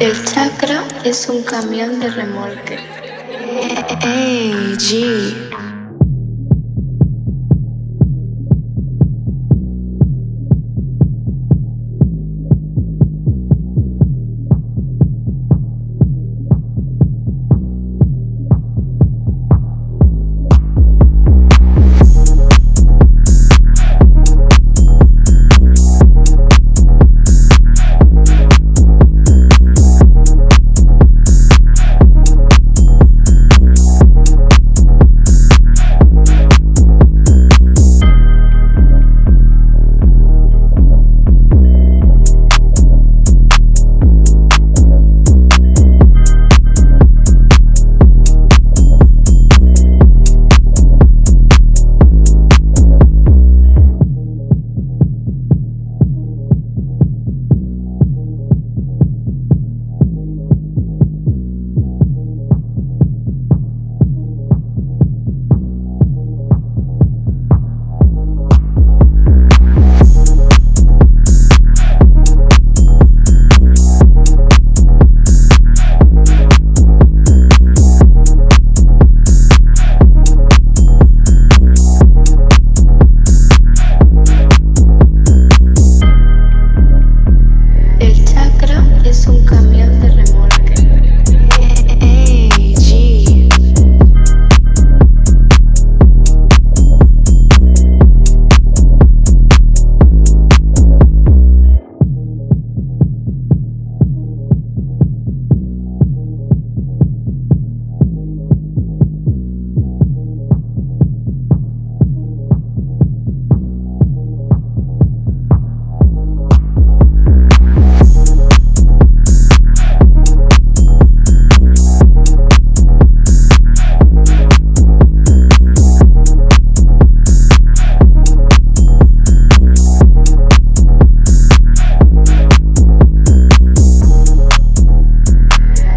El chakra es un camión de remolque. G.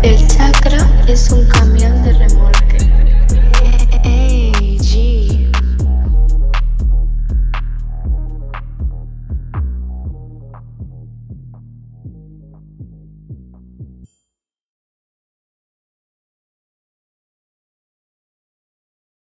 El chakra es un camión